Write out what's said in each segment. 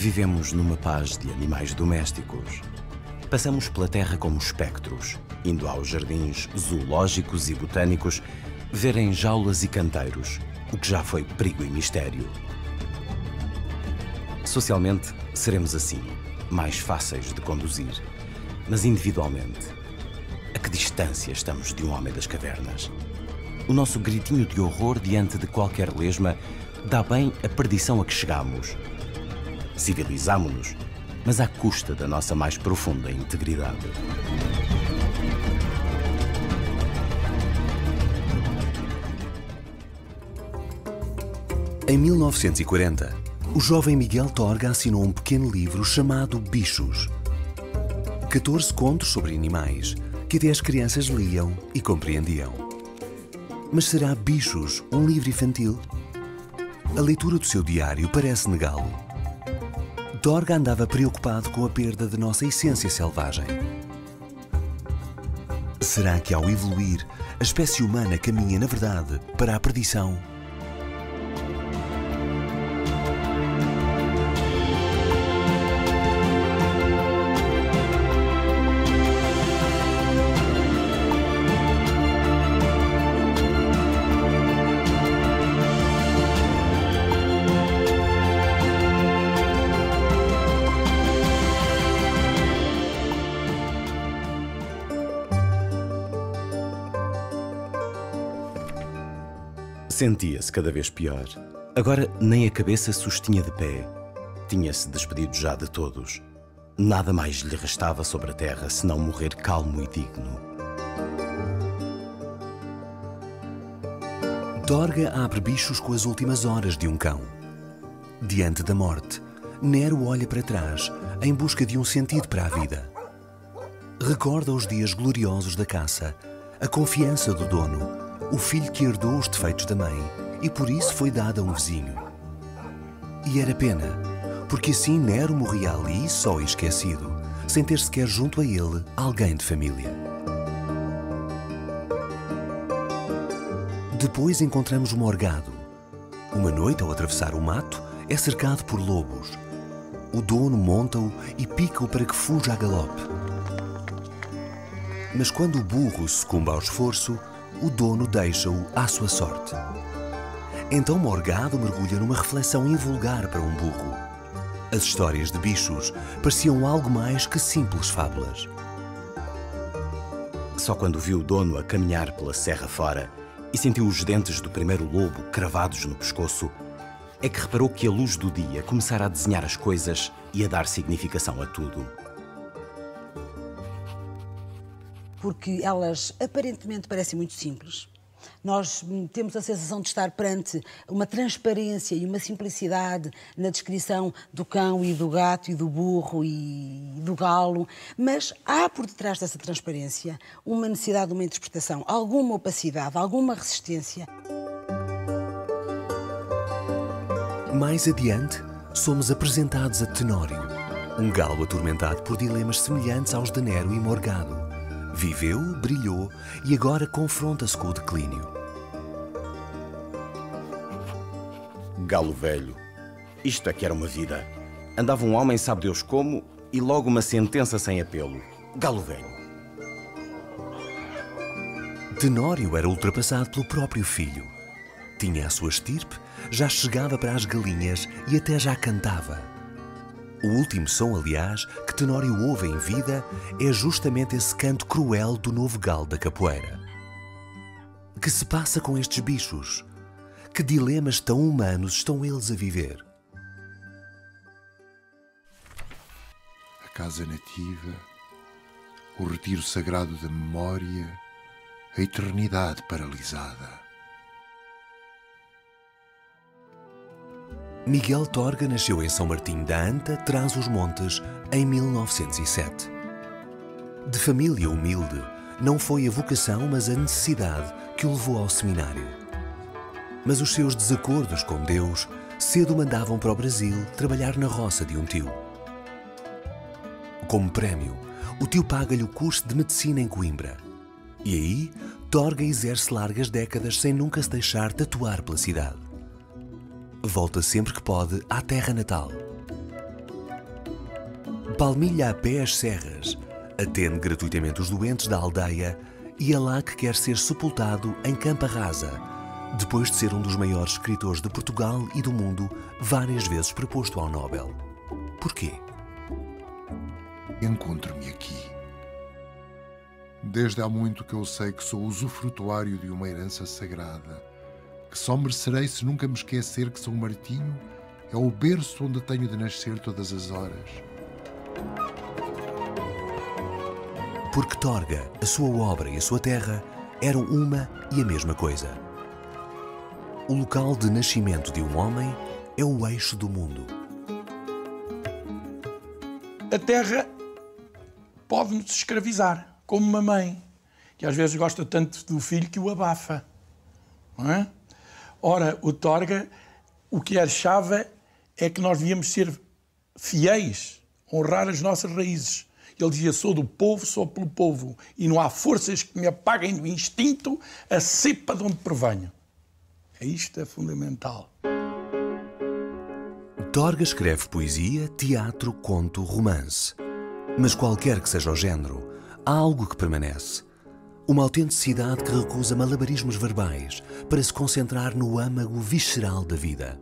Vivemos numa paz de animais domésticos. Passamos pela terra como espectros, indo aos jardins zoológicos e botânicos, verem jaulas e canteiros, o que já foi perigo e mistério. Socialmente, seremos assim, mais fáceis de conduzir, mas individualmente. A que distância estamos de um homem das cavernas? O nosso gritinho de horror diante de qualquer lesma dá bem a perdição a que chegamos. Civilizámo-nos, mas à custa da nossa mais profunda integridade. Em 1940, o jovem Miguel Torga assinou um pequeno livro chamado Bichos. 14 contos sobre animais que até as crianças liam e compreendiam. Mas será Bichos um livro infantil? A leitura do seu diário parece negá-lo. Torga andava preocupado com a perda da nossa essência selvagem. Será que ao evoluir, a espécie humana caminha, na verdade, para a perdição? Sentia-se cada vez pior. Agora nem a cabeça sustinha de pé. Tinha-se despedido já de todos. Nada mais lhe restava sobre a terra senão morrer calmo e digno. Dorga abre bichos com as últimas horas de um cão. Diante da morte, Nero olha para trás em busca de um sentido para a vida. Recorda os dias gloriosos da caça, a confiança do dono o filho que herdou os defeitos da mãe e por isso foi dado a um vizinho. E era pena, porque assim Nero morria ali só esquecido, sem ter sequer junto a ele alguém de família. Depois encontramos Morgado. Uma noite, ao atravessar o mato, é cercado por lobos. O dono monta-o e pica-o para que fuja a galope. Mas quando o burro sucumba ao esforço, o dono deixa-o à sua sorte. Então Morgado mergulha numa reflexão invulgar para um burro. As histórias de bichos pareciam algo mais que simples fábulas. Só quando viu o dono a caminhar pela serra fora e sentiu os dentes do primeiro lobo cravados no pescoço, é que reparou que a luz do dia começara a desenhar as coisas e a dar significação a tudo. Porque elas aparentemente parecem muito simples. Nós temos a sensação de estar perante uma transparência e uma simplicidade na descrição do cão e do gato e do burro e do galo, mas há por detrás dessa transparência uma necessidade de uma interpretação, alguma opacidade, alguma resistência. Mais adiante, somos apresentados a Tenório, um galo atormentado por dilemas semelhantes aos de Nero e Morgado. Viveu, brilhou e agora confronta-se com o declínio. Galo velho. Isto é que era uma vida. Andava um homem, sabe Deus como, e logo uma sentença sem apelo. Galo velho. Tenório era ultrapassado pelo próprio filho. Tinha a sua estirpe, já chegava para as galinhas e até já cantava. O último som, aliás, que Tenório ouve em vida é justamente esse canto cruel do novo galo da capoeira. Que se passa com estes bichos? Que dilemas tão humanos estão eles a viver? A casa nativa, o retiro sagrado da memória, a eternidade paralisada. Miguel Torga nasceu em São Martinho da Anta, trás os montes, em 1907. De família humilde, não foi a vocação, mas a necessidade que o levou ao seminário. Mas os seus desacordos com Deus cedo mandavam para o Brasil trabalhar na roça de um tio. Como prémio, o tio paga-lhe o curso de medicina em Coimbra. E aí, Torga exerce largas décadas sem nunca se deixar tatuar pela cidade volta sempre que pode à terra natal. palmilha a pé as serras, atende gratuitamente os doentes da aldeia e é lá que quer ser sepultado em Campa Rasa, depois de ser um dos maiores escritores de Portugal e do mundo, várias vezes proposto ao Nobel. Porquê? Encontro-me aqui. Desde há muito que eu sei que sou usufrutuário de uma herança sagrada, que só merecerei se nunca me esquecer que São Martinho é o berço onde tenho de nascer todas as horas Porque Torga, a sua obra e a sua terra eram uma e a mesma coisa. O local de nascimento de um homem é o eixo do mundo. A terra pode-nos escravizar, como uma mãe, que às vezes gosta tanto do filho que o abafa. Não é? Ora, o Torga, o que achava é que nós devíamos ser fiéis, honrar as nossas raízes. Ele dizia: Sou do povo, sou pelo povo, e não há forças que me apaguem do instinto a cepa de onde provenho. É isto é fundamental. Torga escreve poesia, teatro, conto, romance. Mas qualquer que seja o género, há algo que permanece. Uma autenticidade que recusa malabarismos verbais para se concentrar no âmago visceral da vida.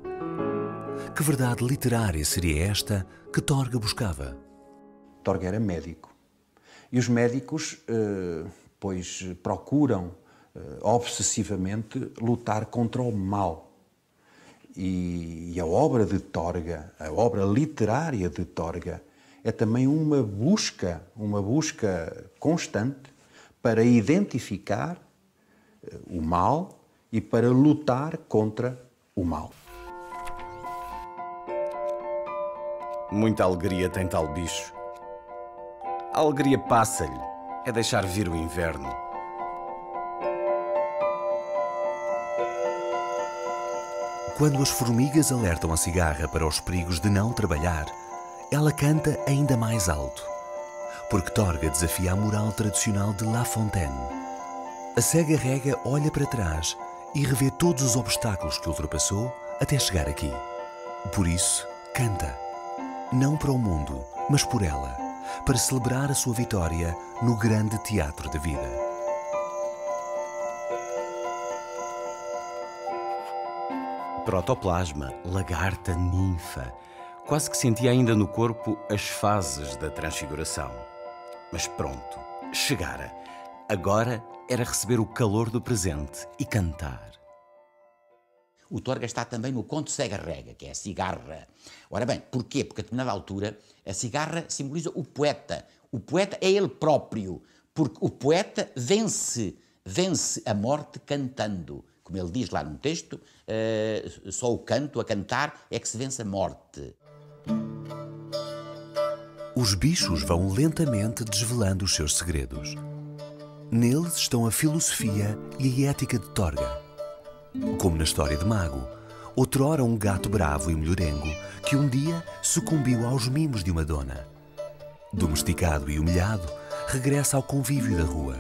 Que verdade literária seria esta que Torga buscava? Torga era médico. E os médicos, eh, pois, procuram eh, obsessivamente lutar contra o mal. E, e a obra de Torga, a obra literária de Torga, é também uma busca, uma busca constante para identificar eh, o mal e para lutar contra o mal. Muita alegria tem tal bicho. A alegria passa-lhe, é deixar vir o inverno. Quando as formigas alertam a cigarra para os perigos de não trabalhar, ela canta ainda mais alto, porque Torga desafia a moral tradicional de La Fontaine. A cega rega olha para trás e revê todos os obstáculos que ultrapassou até chegar aqui. Por isso, canta. Não para o mundo, mas por ela, para celebrar a sua vitória no grande teatro da vida. Protoplasma, lagarta, ninfa. Quase que sentia ainda no corpo as fases da transfiguração. Mas pronto, chegara. Agora era receber o calor do presente e cantar. O Torga está também no conto Cega-Rega, que é a cigarra. Ora bem, porquê? Porque a determinada altura a cigarra simboliza o poeta. O poeta é ele próprio, porque o poeta vence, vence a morte cantando. Como ele diz lá no texto, uh, só o canto, a cantar, é que se vence a morte. Os bichos vão lentamente desvelando os seus segredos. Neles estão a filosofia e a ética de Torga. Como na história de Mago, outrora um gato bravo e melhorengo que um dia sucumbiu aos mimos de uma dona. Domesticado e humilhado, regressa ao convívio da rua.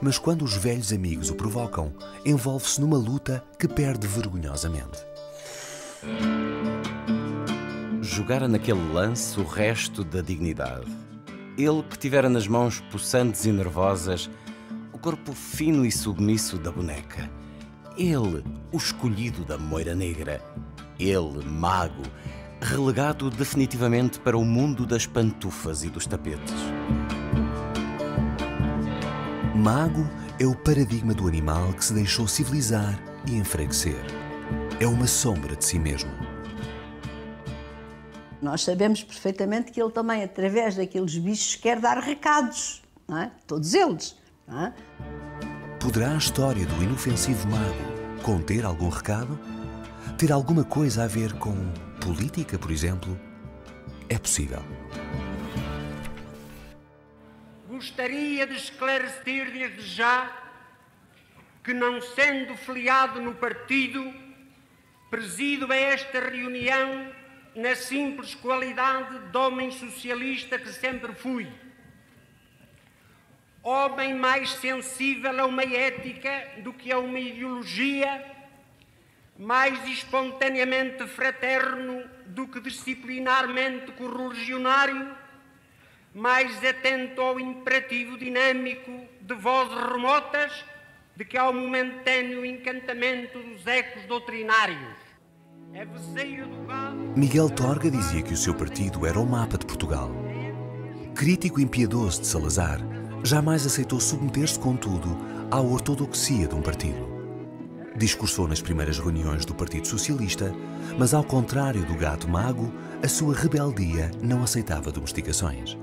Mas quando os velhos amigos o provocam, envolve-se numa luta que perde vergonhosamente. Jogara naquele lance o resto da dignidade. Ele que tivera nas mãos possantes e nervosas o corpo fino e submisso da boneca. Ele, o escolhido da moira negra. Ele, mago, relegado definitivamente para o mundo das pantufas e dos tapetes. Mago é o paradigma do animal que se deixou civilizar e enfraquecer. É uma sombra de si mesmo. Nós sabemos perfeitamente que ele também, através daqueles bichos, quer dar recados, não é? Todos eles. Não é? Poderá a história do inofensivo mago conter algum recado? Ter alguma coisa a ver com política, por exemplo? É possível. Gostaria de esclarecer desde já que, não sendo filiado no partido, presido a esta reunião na simples qualidade de homem socialista que sempre fui. Homem mais sensível a uma ética do que a uma ideologia, mais espontaneamente fraterno do que disciplinarmente correligionário, mais atento ao imperativo dinâmico de vozes remotas de que ao momentâneo encantamento dos ecos doutrinários. Miguel Torga dizia que o seu partido era o mapa de Portugal. Crítico impiedoso de Salazar, jamais aceitou submeter-se, contudo, à ortodoxia de um partido. Discursou nas primeiras reuniões do Partido Socialista, mas, ao contrário do gato mago, a sua rebeldia não aceitava domesticações.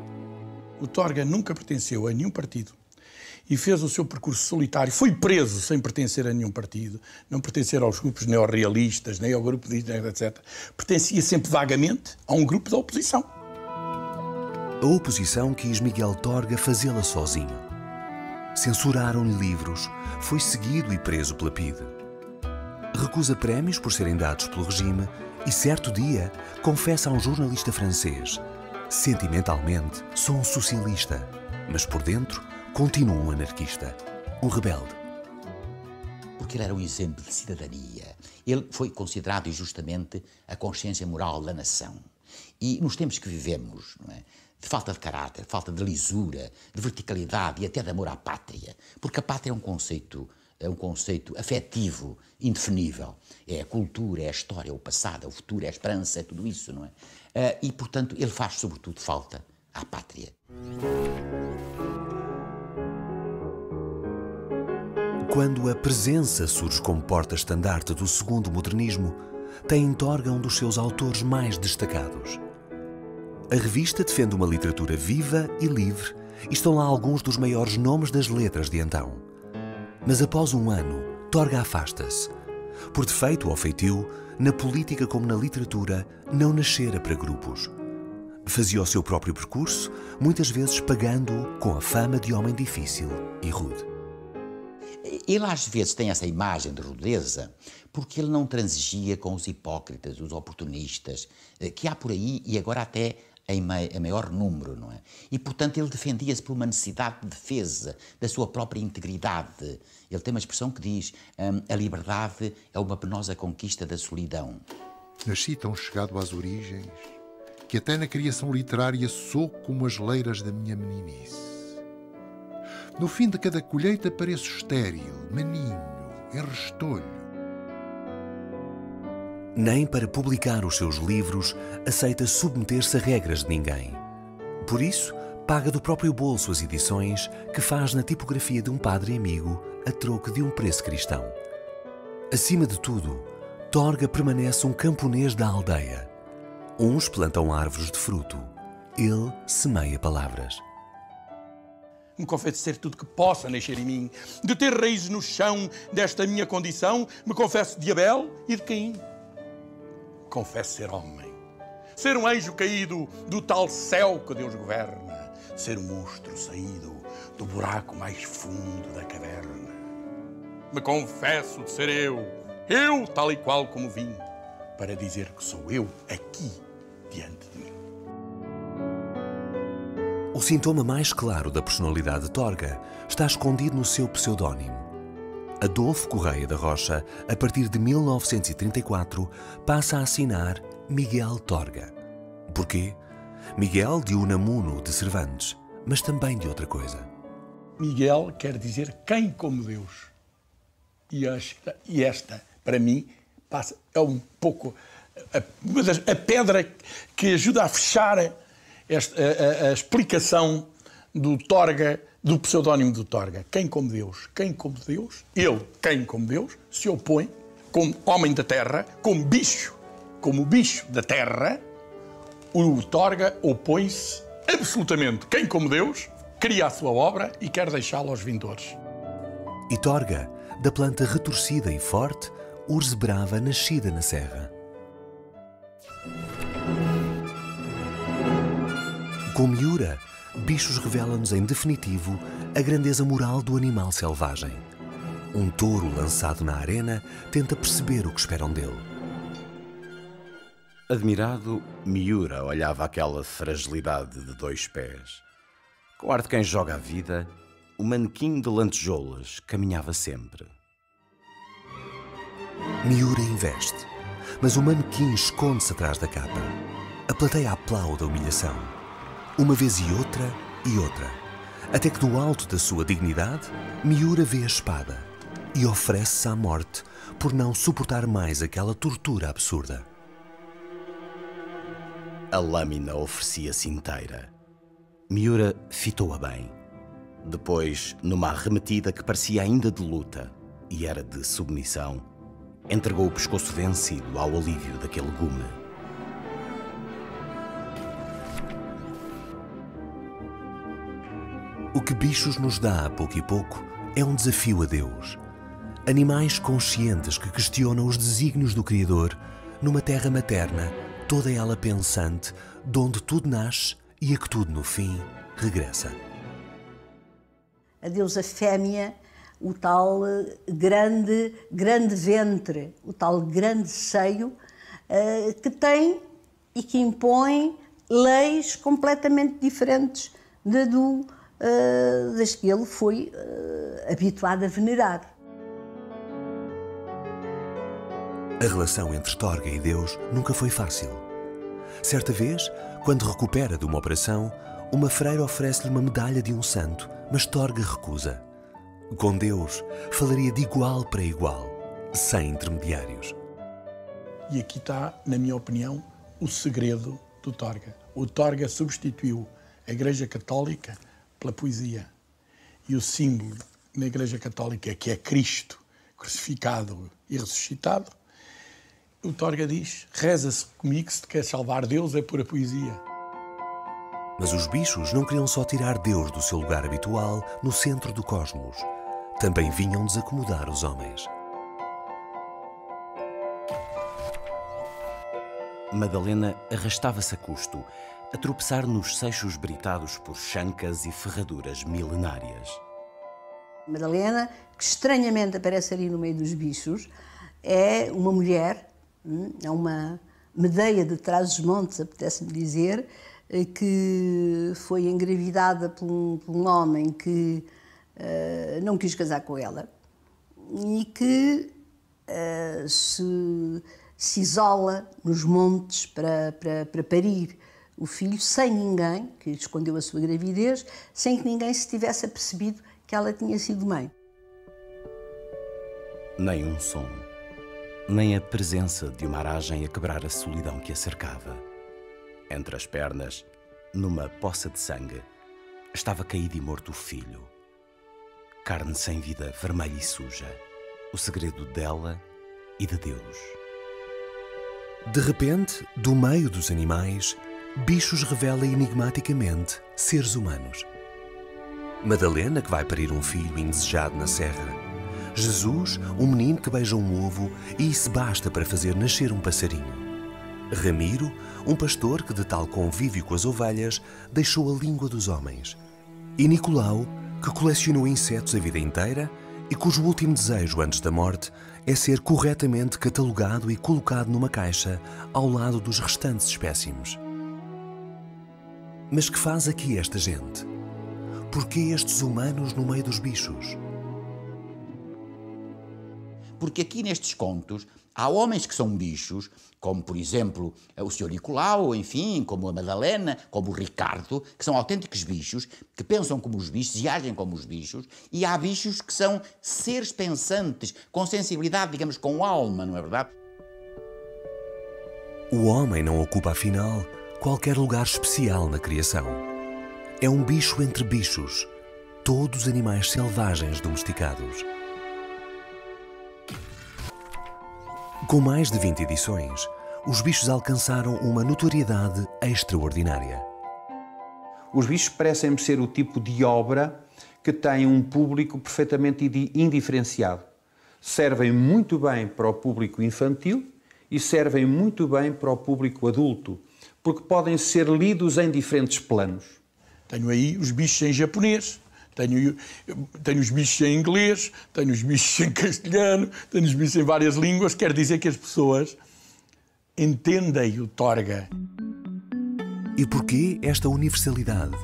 O Torga nunca pertenceu a nenhum partido e fez o seu percurso solitário. Foi preso sem pertencer a nenhum partido, não pertencer aos grupos neorrealistas, nem ao grupo de etc. Pertencia sempre vagamente a um grupo da oposição. A oposição quis Miguel Torga fazê-la sozinho. Censuraram-lhe livros, foi seguido e preso pela PIDE. Recusa prémios por serem dados pelo regime e, certo dia, confessa a um jornalista francês: Sentimentalmente, sou um socialista, mas por dentro continua um anarquista, um rebelde. Porque ele era um exemplo de cidadania. Ele foi considerado injustamente a consciência moral da nação. E nos tempos que vivemos, é? de falta de caráter, falta de lisura, de verticalidade e até de amor à pátria, porque a pátria é um conceito é um conceito afetivo, indefinível. É a cultura, é a história, é o passado, é o futuro, é a esperança, é tudo isso, não é? Ah, e, portanto, ele faz, sobretudo, falta à pátria. Quando a presença surge como porta-estandarte do segundo modernismo, tem em Torga um dos seus autores mais destacados. A revista defende uma literatura viva e livre e estão lá alguns dos maiores nomes das letras de então. Mas após um ano, Torga afasta-se. Por defeito ou feitio, na política como na literatura, não nascera para grupos. Fazia o seu próprio percurso, muitas vezes pagando-o com a fama de homem difícil e rude. Ele às vezes tem essa imagem de rudeza porque ele não transigia com os hipócritas, os oportunistas, eh, que há por aí e agora até em maior número, não é? E, portanto, ele defendia-se por uma necessidade de defesa da sua própria integridade. Ele tem uma expressão que diz: hum, a liberdade é uma penosa conquista da solidão. Nasci tão chegado às origens que até na criação literária sou como as leiras da minha meninice. No fim de cada colheita pareço estéril, maninho, em restolho. Nem para publicar os seus livros aceita submeter-se a regras de ninguém. Por isso, paga do próprio bolso as edições que faz na tipografia de um padre amigo a troco de um preço cristão. Acima de tudo, Torga permanece um camponês da aldeia. Uns plantam árvores de fruto, ele semeia palavras me confesso ser tudo que possa nascer em mim, de ter raízes no chão desta minha condição, me confesso de Abel e de Caim. Confesso ser homem, ser um anjo caído do tal céu que Deus governa, ser um monstro saído do buraco mais fundo da caverna. Me confesso de ser eu, eu tal e qual como vim, para dizer que sou eu aqui diante de mim. O sintoma mais claro da personalidade de Torga está escondido no seu pseudónimo. Adolfo Correia da Rocha, a partir de 1934, passa a assinar Miguel Torga. Porquê? Miguel de Unamuno de Cervantes, mas também de outra coisa. Miguel quer dizer quem como Deus. E esta, e esta para mim, passa, é um pouco a, a pedra que ajuda a fechar esta, a, a, explicação do Torga, do pseudónimo do Torga. Quem como Deus? Quem como Deus? Ele, quem como Deus, se opõe como homem da terra, como bicho, como bicho da terra, o Torga opõe-se absolutamente. Quem como Deus cria a sua obra e quer deixá-la aos vindores. E Torga, da planta retorcida e forte, urze brava nascida na serra. Com Miura, Bichos revela-nos em definitivo a grandeza moral do animal selvagem. Um touro lançado na arena tenta perceber o que esperam dele. Admirado, Miura olhava aquela fragilidade de dois pés. Com ar de quem joga a vida, o manequim de lantejoulas caminhava sempre. Miura investe, mas o manequim esconde-se atrás da capa. A plateia aplaude a humilhação. Uma vez e outra e outra, até que do alto da sua dignidade, Miura vê a espada e oferece-se à morte por não suportar mais aquela tortura absurda. A lâmina oferecia-se inteira. Miura fitou-a bem. Depois, numa arremetida que parecia ainda de luta e era de submissão, entregou o pescoço vencido ao alívio daquele gume. O que bichos nos dá a pouco e pouco é um desafio a Deus. Animais conscientes que questionam os desígnios do Criador numa terra materna, toda ela pensante, de onde tudo nasce e a que tudo no fim regressa. A deusa fêmea, o tal eh, grande, grande ventre, o tal grande seio, eh, que tem e que impõe leis completamente diferentes de do, uh, das que ele foi uh, habituado a venerar. A relação entre Storga e Deus nunca foi fácil. Certa vez, quando recupera de uma operação, uma freira oferece-lhe uma medalha de um santo, mas Storga recusa. Com Deus, falaria de igual para igual, sem intermediários. E aqui está, na minha opinião, o segredo do Torga. O Torga substituiu a Igreja Católica pela poesia. E o símbolo na Igreja Católica, que é Cristo crucificado e ressuscitado, o Torga diz: reza-se comigo se te quer salvar Deus é pura poesia. Mas os bichos não queriam só tirar Deus do seu lugar habitual no centro do cosmos. Também vinham desacomodar os homens. Madalena arrastava-se a custo, a tropeçar nos seixos britados por chancas e ferraduras milenárias. Madalena, que estranhamente aparece ali no meio dos bichos, é uma mulher Hum? É uma medeia de Trás-os-Montes, apetece-me dizer, eh, que foi engravidada por um, por um homem que uh, não quis casar com ela e que uh, se, se, isola nos montes para, para, para parir o filho sem ninguém, que escondeu a sua gravidez, sem que ninguém se tivesse apercebido que ela tinha sido mãe. Nem um som nem a presença de uma aragem a quebrar a solidão que a cercava. Entre as pernas, numa poça de sangue, estava caído e morto o filho. Carne sem vida, vermelha e suja. O segredo dela e de Deus. De repente, do meio dos animais, Bichos revela enigmaticamente seres humanos. Madalena, que vai parir um filho indesejado na serra, Jesus, um menino que beija um ovo e isso basta para fazer nascer um passarinho. Ramiro, um pastor que, de tal convívio com as ovelhas, deixou a língua dos homens. E Nicolau, que colecionou insetos a vida inteira e cujo último desejo antes da morte é ser corretamente catalogado e colocado numa caixa ao lado dos restantes espécimes. Mas que faz aqui esta gente? Por que estes humanos no meio dos bichos? Porque aqui nestes contos há homens que são bichos, como por exemplo o Sr. Nicolau, enfim, como a Madalena, como o Ricardo, que são autênticos bichos, que pensam como os bichos e agem como os bichos, e há bichos que são seres pensantes, com sensibilidade, digamos, com alma, não é verdade? O homem não ocupa, afinal, qualquer lugar especial na criação. É um bicho entre bichos, todos animais selvagens domesticados. Com mais de 20 edições, os bichos alcançaram uma notoriedade extraordinária. Os bichos parecem-me ser o tipo de obra que tem um público perfeitamente indiferenciado. Servem muito bem para o público infantil e servem muito bem para o público adulto, porque podem ser lidos em diferentes planos. Tenho aí os bichos em japonês, tenho, tenho os bichos em inglês, tenho os bichos em castelhano, tenho os bichos em várias línguas. Quer dizer que as pessoas entendem o Torga. E porquê esta universalidade?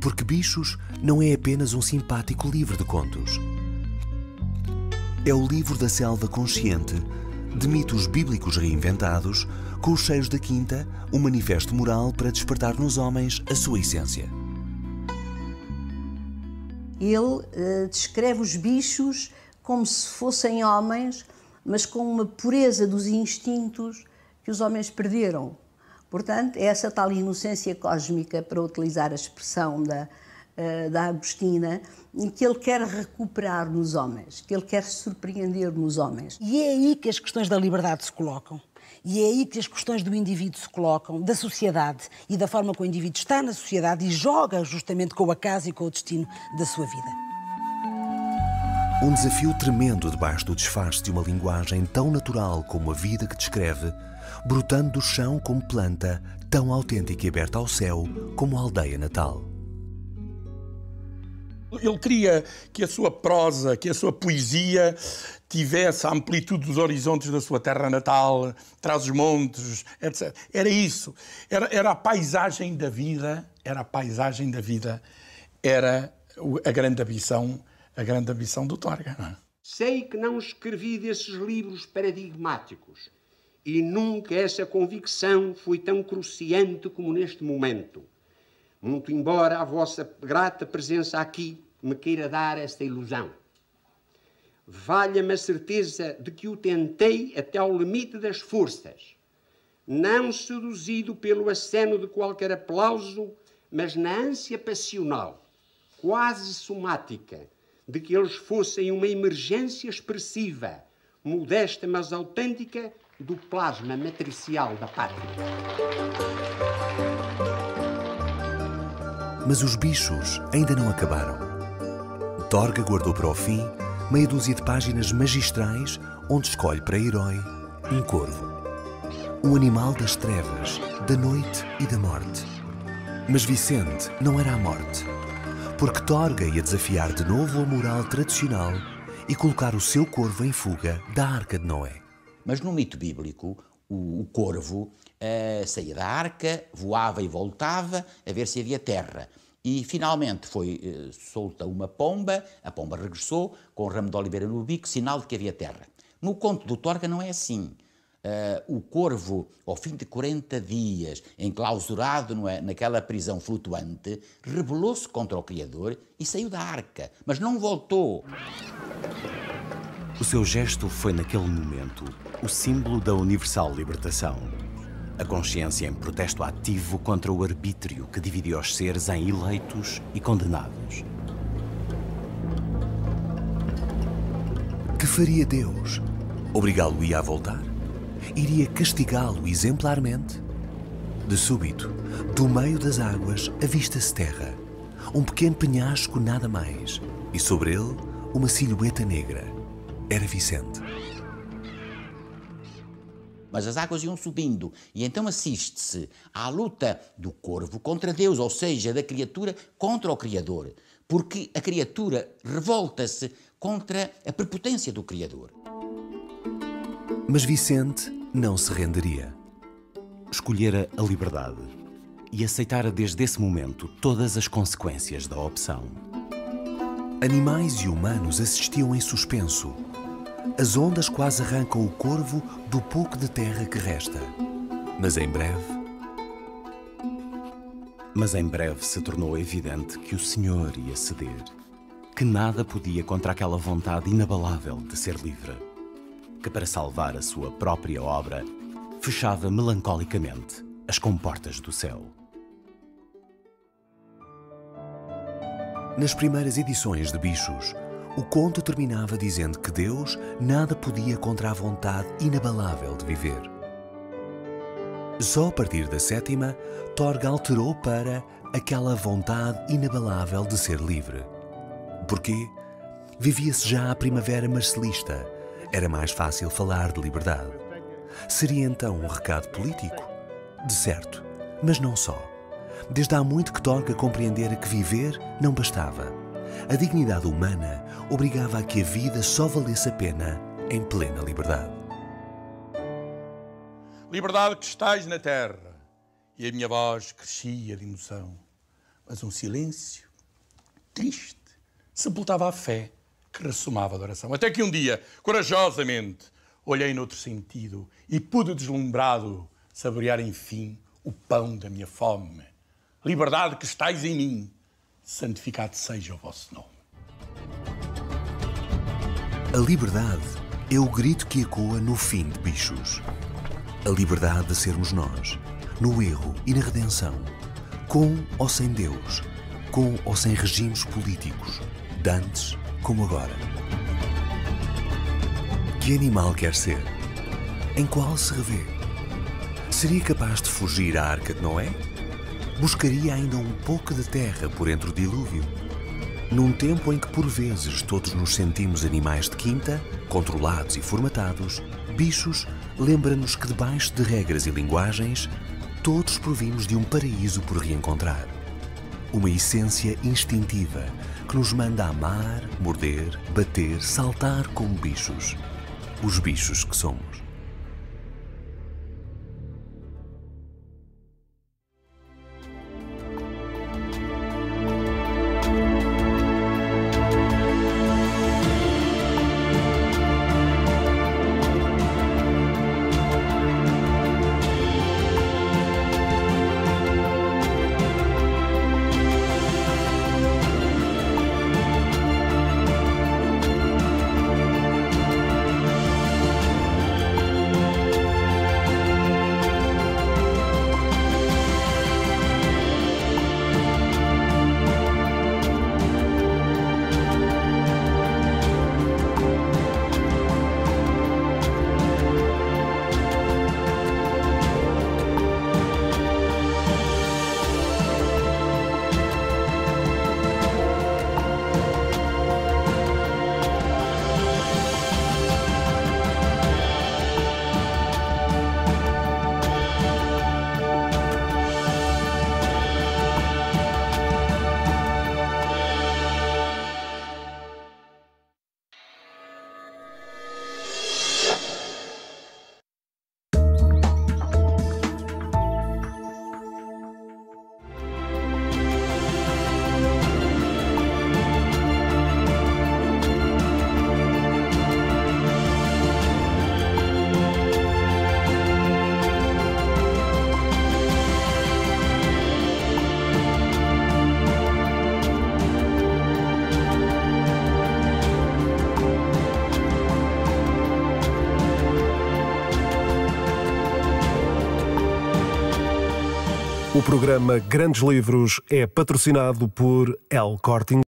Porque Bichos não é apenas um simpático livro de contos. É o livro da selva consciente de mitos bíblicos reinventados, com os cheios da quinta, um manifesto moral para despertar nos homens a sua essência. Ele uh, descreve os bichos como se fossem homens, mas com uma pureza dos instintos que os homens perderam. Portanto, é essa tal inocência cósmica, para utilizar a expressão da, uh, da Agostina, que ele quer recuperar nos homens, que ele quer surpreender nos homens. E é aí que as questões da liberdade se colocam. E é aí que as questões do indivíduo se colocam, da sociedade e da forma como o indivíduo está na sociedade e joga justamente com o acaso e com o destino da sua vida. Um desafio tremendo debaixo do disfarce de uma linguagem tão natural como a vida que descreve, brotando do chão como planta, tão autêntica e aberta ao céu como a aldeia natal. Ele queria que a sua prosa, que a sua poesia tivesse a amplitude dos horizontes da sua terra natal, traz os montes, etc. Era isso. Era, era a paisagem da vida, era a paisagem da vida, era a grande ambição, a grande ambição do Torga. É? Sei que não escrevi desses livros paradigmáticos e nunca essa convicção foi tão cruciante como neste momento muito embora a vossa grata presença aqui me queira dar esta ilusão. Valha-me a certeza de que o tentei até ao limite das forças, não seduzido pelo aceno de qualquer aplauso, mas na ânsia passional, quase somática, de que eles fossem uma emergência expressiva, modesta mas autêntica, do plasma matricial da pátria. Mas os bichos ainda não acabaram. Torga guardou para o fim meia dúzia de páginas magistrais onde escolhe para herói um corvo. Um animal das trevas, da noite e da morte. Mas Vicente não era a morte, porque Torga ia desafiar de novo a moral tradicional e colocar o seu corvo em fuga da Arca de Noé. Mas no mito bíblico, o, o corvo uh, saía da arca, voava e voltava a ver se havia terra. E finalmente foi uh, solta uma pomba, a pomba regressou com o ramo de oliveira no bico, sinal de que havia terra. No conto do Torga não é assim. Uh, o corvo, ao fim de 40 dias, enclausurado é, naquela prisão flutuante, rebelou-se contra o Criador e saiu da arca, mas não voltou. O seu gesto foi, naquele momento, o símbolo da universal libertação. A consciência em protesto ativo contra o arbítrio que dividia os seres em eleitos e condenados. Que faria Deus? Obrigá-lo-ia a voltar? Iria castigá-lo exemplarmente? De súbito, do meio das águas, avista-se terra, um pequeno penhasco nada mais, e sobre ele, uma silhueta negra era Vicente. Mas as águas iam subindo e então assiste-se à luta do corvo contra Deus, ou seja, da criatura contra o Criador, porque a criatura revolta-se contra a prepotência do Criador. Mas Vicente não se renderia. Escolhera a liberdade e aceitara desde esse momento todas as consequências da opção. Animais e humanos assistiam em suspenso as ondas quase arrancam o corvo do pouco de terra que resta. Mas em breve. Mas em breve se tornou evidente que o Senhor ia ceder, que nada podia contra aquela vontade inabalável de ser livre, que para salvar a sua própria obra fechava melancolicamente as comportas do céu. Nas primeiras edições de Bichos, o conto terminava dizendo que Deus nada podia contra a vontade inabalável de viver. Só a partir da sétima, Torga alterou para aquela vontade inabalável de ser livre. Porquê? Vivia-se já a primavera marcelista. Era mais fácil falar de liberdade. Seria então um recado político? De certo, mas não só. Desde há muito que Torga compreendera que viver não bastava a dignidade humana obrigava a que a vida só valesse a pena em plena liberdade. Liberdade que estás na terra. E a minha voz crescia de emoção. Mas um silêncio triste sepultava a fé que ressumava de oração. Até que um dia, corajosamente, olhei noutro sentido e pude deslumbrado saborear enfim o pão da minha fome. Liberdade que estais em mim, santificado seja o vosso nome. A liberdade é o grito que ecoa no fim de bichos. A liberdade de sermos nós, no erro e na redenção, com ou sem Deus, com ou sem regimes políticos, dantes como agora. Que animal quer ser? Em qual se revê? Seria capaz de fugir à arca de Noé? Buscaria ainda um pouco de terra por entre o dilúvio? Num tempo em que por vezes todos nos sentimos animais de quinta, controlados e formatados, bichos lembra-nos que debaixo de regras e linguagens, todos provimos de um paraíso por reencontrar. Uma essência instintiva que nos manda amar, morder, bater, saltar como bichos. Os bichos que somos. Programa Grandes Livros é patrocinado por El Corte